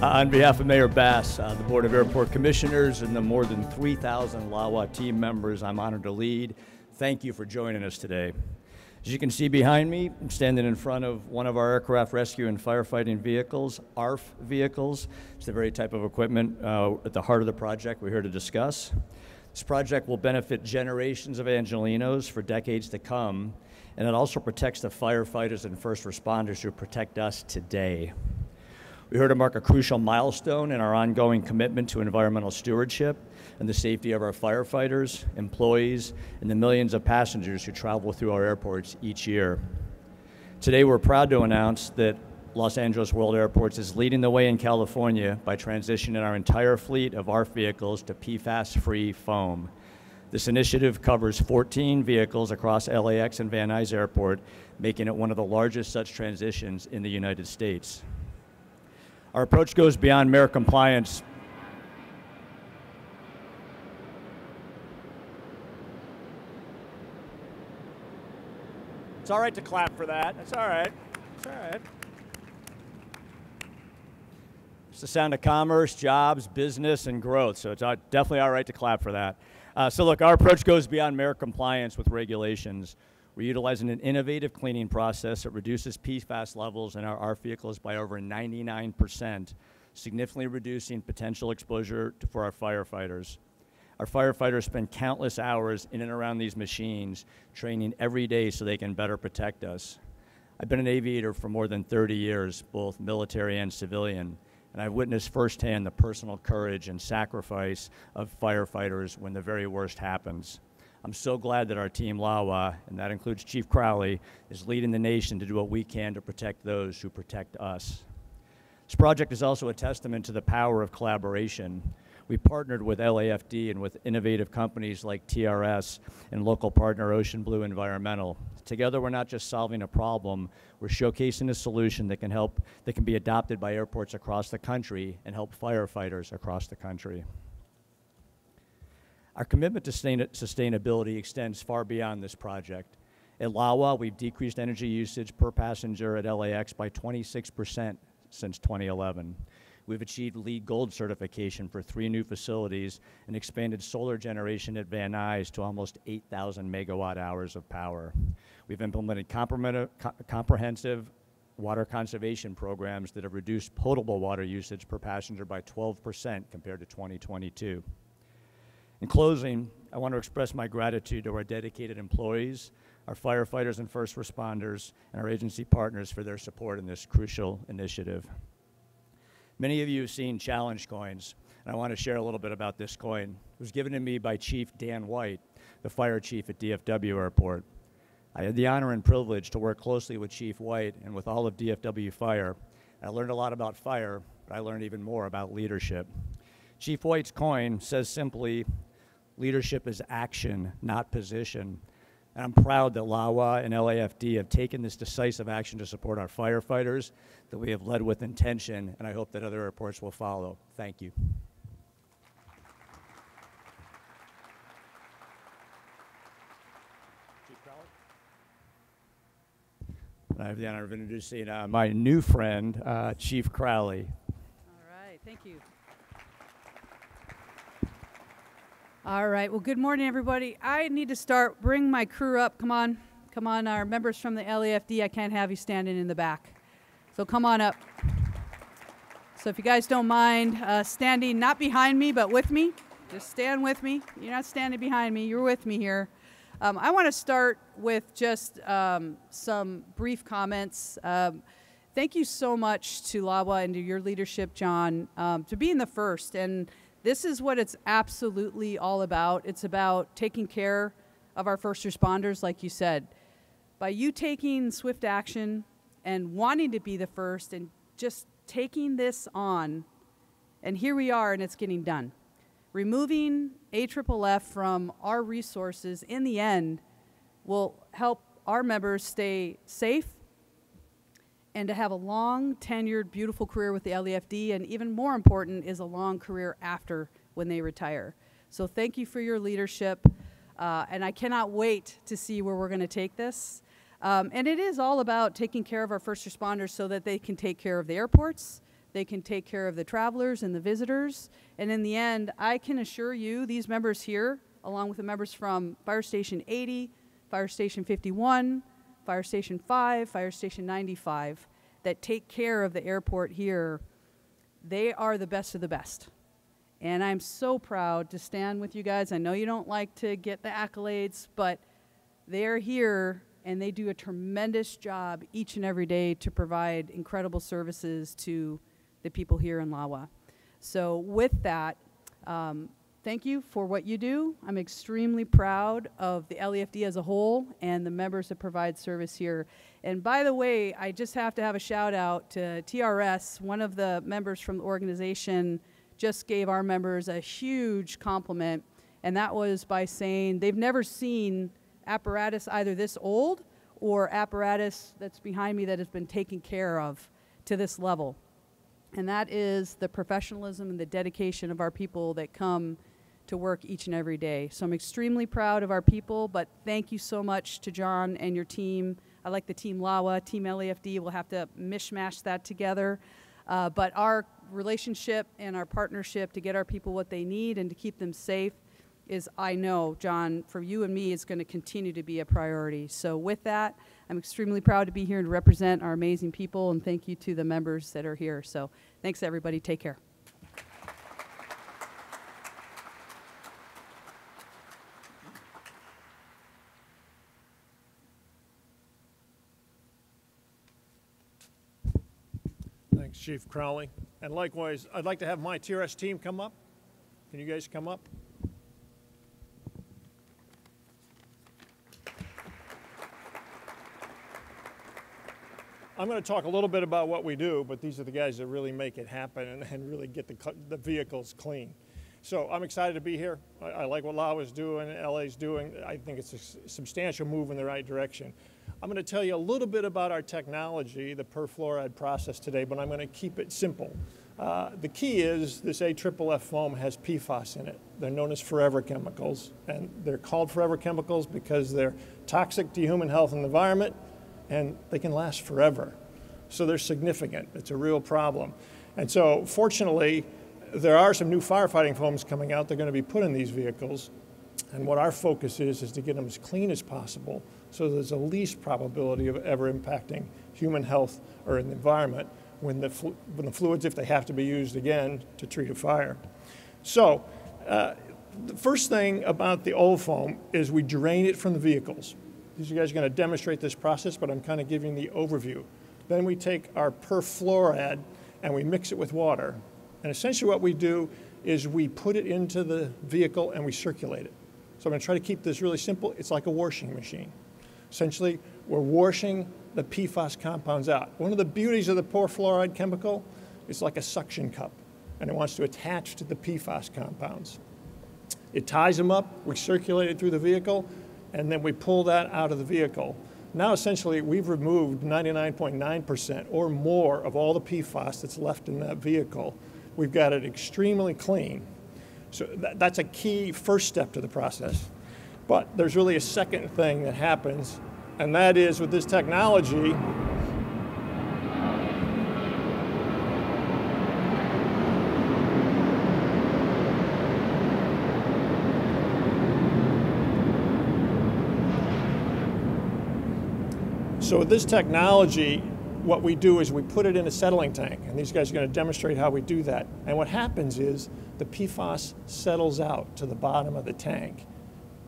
Uh, on behalf of Mayor Bass, uh, the Board of Airport Commissioners, and the more than 3,000 LAWA team members I'm honored to lead, thank you for joining us today. As you can see behind me, I'm standing in front of one of our aircraft rescue and firefighting vehicles, ARF vehicles. It's the very type of equipment uh, at the heart of the project we're here to discuss. This project will benefit generations of Angelenos for decades to come, and it also protects the firefighters and first responders who protect us today. We're here to mark a crucial milestone in our ongoing commitment to environmental stewardship and the safety of our firefighters, employees, and the millions of passengers who travel through our airports each year. Today, we're proud to announce that Los Angeles World Airports is leading the way in California by transitioning our entire fleet of ARF vehicles to PFAS-free foam. This initiative covers 14 vehicles across LAX and Van Nuys Airport, making it one of the largest such transitions in the United States. Our approach goes beyond mere compliance. It's all right to clap for that. It's all right. It's all right. It's the sound of commerce, jobs, business, and growth. So it's definitely all right to clap for that. Uh, so look, our approach goes beyond mere compliance with regulations. We're utilizing an innovative cleaning process that reduces PFAS levels in our ARF vehicles by over 99%, significantly reducing potential exposure to, for our firefighters. Our firefighters spend countless hours in and around these machines, training every day so they can better protect us. I've been an aviator for more than 30 years, both military and civilian, and I've witnessed firsthand the personal courage and sacrifice of firefighters when the very worst happens. I'm so glad that our team, LAWA, and that includes Chief Crowley, is leading the nation to do what we can to protect those who protect us. This project is also a testament to the power of collaboration. We partnered with LAFD and with innovative companies like TRS and local partner Ocean Blue Environmental. Together, we're not just solving a problem, we're showcasing a solution that can help, that can be adopted by airports across the country and help firefighters across the country. Our commitment to sustainability extends far beyond this project. At LAWA, we've decreased energy usage per passenger at LAX by 26% since 2011. We've achieved LEED Gold certification for three new facilities and expanded solar generation at Van Nuys to almost 8,000 megawatt hours of power. We've implemented comprehensive water conservation programs that have reduced potable water usage per passenger by 12% compared to 2022. In closing, I want to express my gratitude to our dedicated employees, our firefighters and first responders, and our agency partners for their support in this crucial initiative. Many of you have seen challenge coins, and I want to share a little bit about this coin. It was given to me by Chief Dan White, the fire chief at DFW Airport. I had the honor and privilege to work closely with Chief White and with all of DFW Fire. I learned a lot about fire, but I learned even more about leadership. Chief White's coin says simply, Leadership is action, not position. And I'm proud that LAWA and LAFD have taken this decisive action to support our firefighters, that we have led with intention, and I hope that other airports will follow. Thank you. I have the honor of introducing uh, my new friend, uh, Chief Crowley. All right, thank you. All right. Well, good morning, everybody. I need to start. Bring my crew up. Come on. Come on, our members from the LAFD. I can't have you standing in the back. So come on up. So if you guys don't mind uh, standing, not behind me, but with me, just stand with me. You're not standing behind me. You're with me here. Um, I want to start with just um, some brief comments. Um, thank you so much to LAWA and to your leadership, John, um, to being the first. And this is what it's absolutely all about. It's about taking care of our first responders, like you said. By you taking swift action and wanting to be the first and just taking this on, and here we are, and it's getting done. Removing AFFF from our resources in the end will help our members stay safe and to have a long tenured, beautiful career with the LAFD, and even more important is a long career after when they retire. So thank you for your leadership, uh, and I cannot wait to see where we're going to take this. Um, and it is all about taking care of our first responders so that they can take care of the airports, They can take care of the travelers and the visitors. And in the end, I can assure you, these members here, along with the members from Fire Station 80, Fire Station 51, Fire Station 5, Fire Station 95, that take care of the airport here, they are the best of the best. And I'm so proud to stand with you guys. I know you don't like to get the accolades, but they're here and they do a tremendous job each and every day to provide incredible services to the people here in Lawa. So, with that, um, thank you for what you do. I'm extremely proud of the LAFD as a whole and the members that provide service here. And by the way, I just have to have a shout out to TRS. One of the members from the organization just gave our members a huge compliment, and that was by saying they've never seen apparatus either this old or apparatus that's behind me that has been taken care of to this level. And that is the professionalism and the dedication of our people that come to work each and every day. So I'm extremely proud of our people, but thank you so much to John and your team. I like the Team LAWA, Team LAFD. We'll have to mishmash that together. Uh, but our relationship and our partnership to get our people what they need and to keep them safe is, I know, John, for you and me, is going to continue to be a priority. So, with that, I'm extremely proud to be here and represent our amazing people, and thank you to the members that are here. So, thanks, everybody. Take care. Thanks, Chief Crowley. And likewise, I'd like to have my TRS team come up. Can you guys come up? I'm going to talk a little bit about what we do, but these are the guys that really make it happen and, and really get the, the vehicles clean. So I'm excited to be here. I, I like what LAWA is doing, LA is doing. I think it's a substantial move in the right direction. I'm going to tell you a little bit about our technology, the PerfluorAd process today, but I'm going to keep it simple. Uh, the key is this AFFF foam has PFAS in it. They're known as forever chemicals, and they're called forever chemicals because they're toxic to human health and the environment, and they can last forever. So they're significant. It's a real problem. And so, fortunately, there are some new firefighting foams coming out. They're going to be put in these vehicles. And what our focus is, is to get them as clean as possible so there's the least probability of ever impacting human health or the environment when the, when the fluids, if they have to be used again to treat a fire. So, uh, the first thing about the old foam is we drain it from the vehicles. These guys are going to demonstrate this process, but I'm kind of giving the overview. Then we take our PerfluorAd and we mix it with water. And essentially, what we do is we put it into the vehicle and we circulate it. So I'm going to try to keep this really simple. It's like a washing machine. Essentially, we're washing the PFAS compounds out. One of the beauties of the PerfluorAd chemical is like a suction cup, and it wants to attach to the PFAS compounds. It ties them up, we circulate it through the vehicle, and then we pull that out of the vehicle. Now, essentially, we've removed 99.9% or more of all the PFAS that's left in that vehicle. We've got it extremely clean. So that, that's a key first step to the process. But there's really a second thing that happens, and that is with this technology, So with this technology, what we do is we put it in a settling tank, and these guys are going to demonstrate how we do that. And what happens is the PFAS settles out to the bottom of the tank,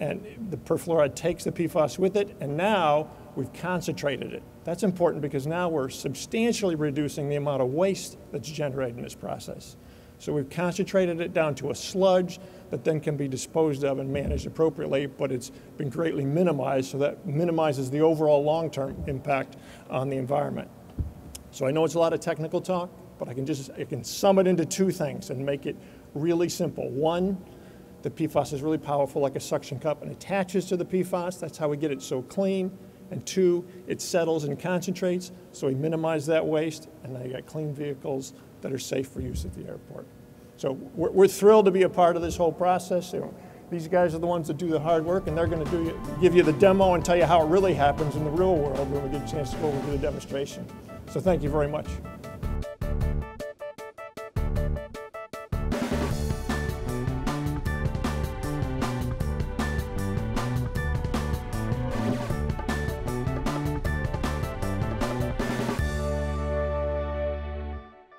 and the PerfluorAd takes the PFAS with it, and now we've concentrated it. That's important because now we're substantially reducing the amount of waste that's generated in this process. So we've concentrated it down to a sludge that then can be disposed of and managed appropriately, but it's been greatly minimized, so that minimizes the overall long-term impact on the environment. So I know it's a lot of technical talk, but I can just I can sum it into two things and make it really simple. One, the PFAS is really powerful, like a suction cup, and attaches to the PFAS. That's how we get it so clean. And two, it settles and concentrates, so we minimize that waste, and now you got clean vehicles that are safe for use at the airport. So we're, we're thrilled to be a part of this whole process. You know, these guys are the ones that do the hard work, and they're going to do you, give you the demo and tell you how it really happens in the real world when we get a chance to go over do the demonstration. So thank you very much.